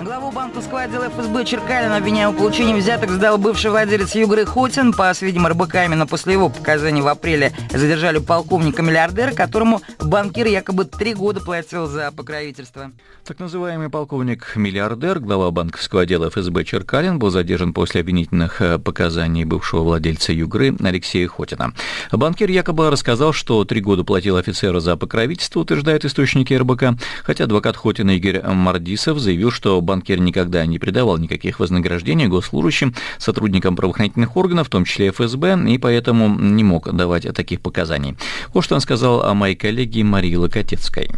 Главу банковского отдела ФСБ Черкалина обвиняя в получении взяток сдал бывший владелец Югры Хотин. По сведениям РБК, именно после его показаний в апреле задержали полковника-миллиардера, которому банкир якобы три года платил за покровительство. Так называемый полковник-миллиардер, глава банковского отдела ФСБ Черкалин, был задержан после обвинительных э, показаний бывшего владельца Югры Алексея Хотина. Банкир якобы рассказал, что три года платил офицеру за покровительство, утверждают источники РБК, хотя адвокат Хотина Игорь Мардисов заявил, что банкир никогда не придавал никаких вознаграждений госслужащим, сотрудникам правоохранительных органов, в том числе ФСБ, и поэтому не мог давать таких показаний. Вот что он сказал о моей коллеге Марии Локотецкой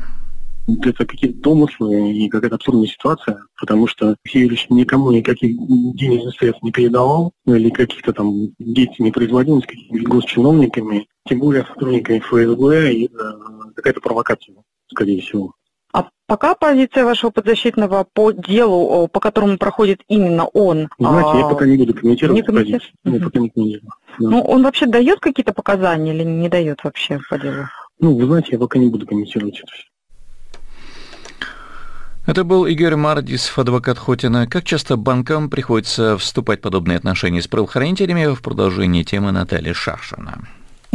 это какие-то домыслы и какая-то абсурдная ситуация, потому что Юрьевич никому никаких денежных средств не передавал, или каких-то там действий не производил с какими-то госчиновниками, тем более сотрудниками ФСБ, и это какая-то провокация, скорее всего. А пока позиция вашего подзащитного по делу, по которому проходит именно он? Знаете, а... я пока не буду комментировать не позицию. Пока не комментирую. Да. Ну, он вообще дает какие-то показания или не дает вообще по делу? Ну, вы знаете, я пока не буду комментировать это все. Это был Игорь Мардис, адвокат Хотина. Как часто банкам приходится вступать в подобные отношения с правоохранителями в продолжении темы Натальи Шаршина?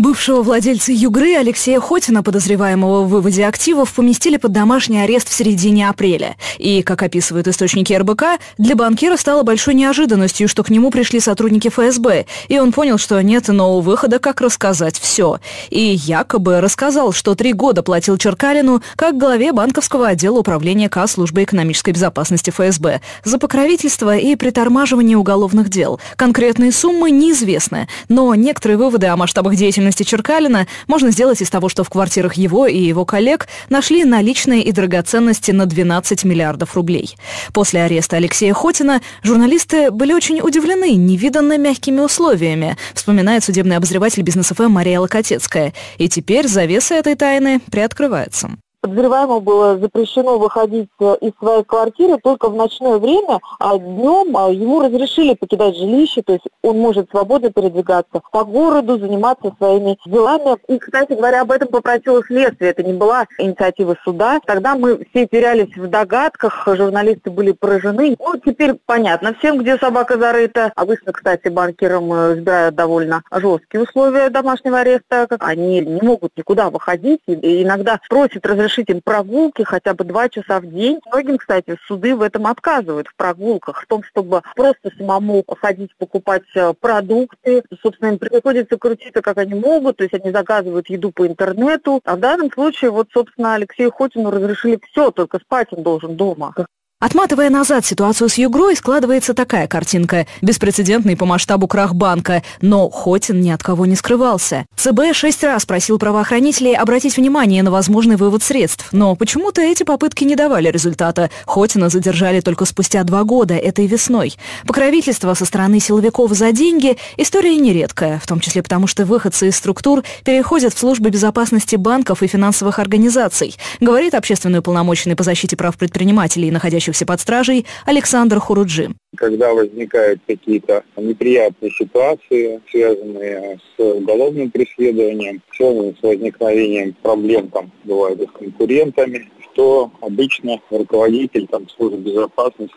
Бывшего владельца Югры Алексея Хотина, подозреваемого в выводе активов, поместили под домашний арест в середине апреля. И, как описывают источники РБК, для банкира стало большой неожиданностью, что к нему пришли сотрудники ФСБ, и он понял, что нет иного выхода, как рассказать все. И якобы рассказал, что три года платил Черкалину как главе банковского отдела управления К службы экономической безопасности ФСБ за покровительство и притормаживание уголовных дел. Конкретные суммы неизвестны, но некоторые выводы о масштабах деятельности деятельности Черкалина можно сделать из того, что в квартирах его и его коллег нашли наличные и драгоценности на 12 миллиардов рублей. После ареста Алексея Хотина журналисты были очень удивлены невиданно мягкими условиями, вспоминает судебный обозреватель бизнес-ФМ Мария Локотецкая. И теперь завеса этой тайны приоткрывается подозреваемому было запрещено выходить э, из своей квартиры только в ночное время, а днем а, ему разрешили покидать жилище, то есть он может свободно передвигаться по городу, заниматься своими делами. И, кстати говоря, об этом попросило следствие, это не была инициатива суда. Тогда мы все терялись в догадках, журналисты были поражены. Ну, теперь понятно всем, где собака зарыта. Обычно, кстати, банкирам э, избирают довольно жесткие условия домашнего ареста. Они не могут никуда выходить и иногда просят разрешения разрешить им прогулки хотя бы два часа в день. Многим, кстати, суды в этом отказывают, в прогулках, в том, чтобы просто самому ходить покупать э, продукты. Собственно, им приходится крутиться, как они могут, то есть они заказывают еду по интернету. А в данном случае, вот, собственно, Алексею Хотину разрешили все, только спать он должен дома. Отматывая назад ситуацию с Югрой, складывается такая картинка. Беспрецедентный по масштабу крах банка. Но Хотин ни от кого не скрывался. ЦБ шесть раз просил правоохранителей обратить внимание на возможный вывод средств. Но почему-то эти попытки не давали результата. Хотина задержали только спустя два года, этой весной. Покровительство со стороны силовиков за деньги – история нередкая, в том числе потому, что выходцы из структур переходят в службы безопасности банков и финансовых организаций, говорит общественный уполномоченный по защите прав предпринимателей, находящихся находящихся под стражей Александр Хуруджи. Когда возникают какие-то неприятные ситуации, связанные с уголовным преследованием, связанные с возникновением проблем, там, бывает, с конкурентами, то обычно руководитель там, службы безопасности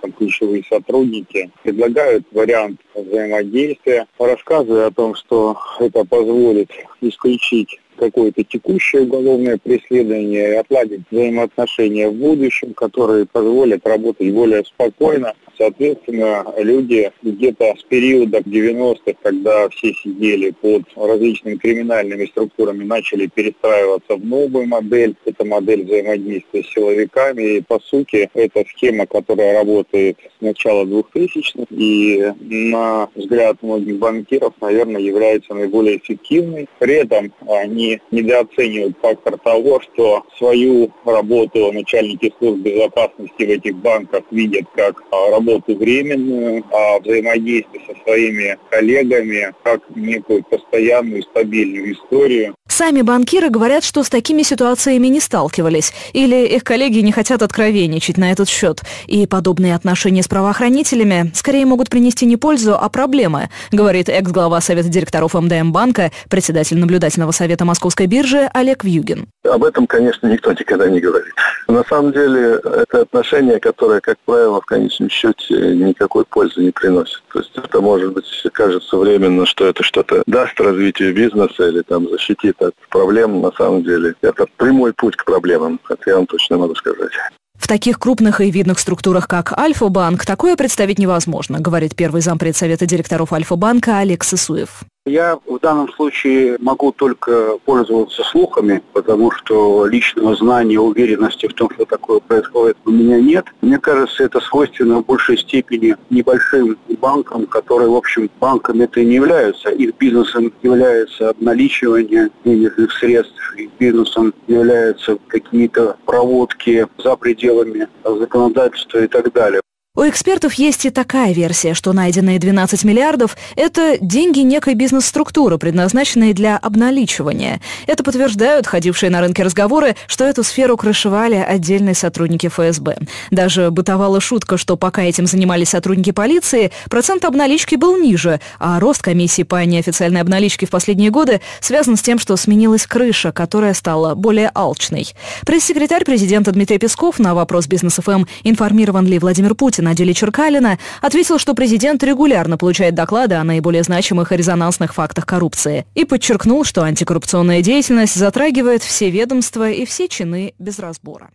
там, ключевые сотрудники предлагают вариант взаимодействия, рассказывая о том, что это позволит исключить какое-то текущее уголовное преследование отладить взаимоотношения в будущем, которые позволят работать более спокойно. Соответственно, люди где-то с периода 90-х, когда все сидели под различными криминальными структурами, начали перестраиваться в новую модель. Это модель взаимодействия с силовиками. И, по сути, это схема, которая работает с начала 2000-х и, на взгляд многих банкиров, наверное, является наиболее эффективной. При этом они они недооценивают фактор того, что свою работу начальники служб безопасности в этих банках видят как а, работу временную, а взаимодействие со своими коллегами как некую постоянную стабильную историю. Сами банкиры говорят, что с такими ситуациями не сталкивались, или их коллеги не хотят откровенничать на этот счет. И подобные отношения с правоохранителями скорее могут принести не пользу, а проблемы, говорит экс-глава Совета директоров МДМ банка, председатель наблюдательного совета Московской биржи Олег Вьюгин. Об этом, конечно, никто никогда не говорит. На самом деле, это отношение, которое, как правило, в конечном счете никакой пользы не приносит. То есть это, может быть, кажется временно, что это что-то даст развитию бизнеса или там защитит от проблем. На самом деле, это прямой путь к проблемам. Это я вам точно могу сказать. В таких крупных и видных структурах, как Альфа-банк, такое представить невозможно, говорит первый зампред Совета директоров Альфа-банка Олег Сысуев. Я в данном случае могу только пользоваться слухами, потому что личного знания, уверенности в том, что такое происходит, у меня нет. Мне кажется, это свойственно в большей степени небольшим банкам, которые, в общем, банками это и не являются. Их бизнесом является обналичивание денежных средств, их бизнесом являются какие-то проводки за пределами законодательства и так далее. У экспертов есть и такая версия, что найденные 12 миллиардов – это деньги некой бизнес-структуры, предназначенные для обналичивания. Это подтверждают ходившие на рынке разговоры, что эту сферу крышевали отдельные сотрудники ФСБ. Даже бытовала шутка, что пока этим занимались сотрудники полиции, процент обналички был ниже, а рост комиссии по неофициальной обналичке в последние годы связан с тем, что сменилась крыша, которая стала более алчной. Пресс-секретарь президента Дмитрий Песков на вопрос Бизнес-ФМ, информирован ли Владимир Путин на деле Черкалина, ответил, что президент регулярно получает доклады о наиболее значимых и резонансных фактах коррупции и подчеркнул, что антикоррупционная деятельность затрагивает все ведомства и все чины без разбора.